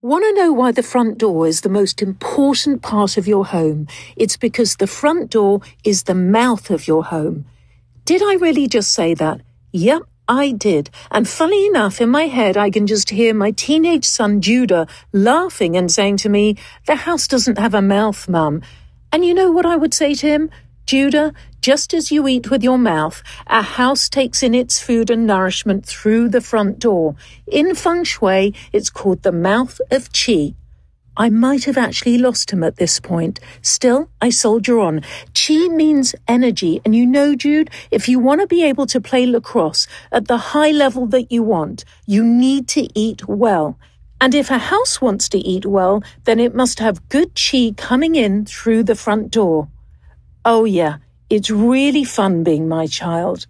Want to know why the front door is the most important part of your home? It's because the front door is the mouth of your home. Did I really just say that? Yep, I did. And funny enough, in my head, I can just hear my teenage son Judah laughing and saying to me, The house doesn't have a mouth, Mum. And you know what I would say to him? Judah, just as you eat with your mouth, a house takes in its food and nourishment through the front door. In feng shui, it's called the mouth of qi. I might have actually lost him at this point. Still, I soldier on. Qi means energy, and you know, Jude, if you want to be able to play lacrosse at the high level that you want, you need to eat well. And if a house wants to eat well, then it must have good qi coming in through the front door. Oh, yeah, it's really fun being my child.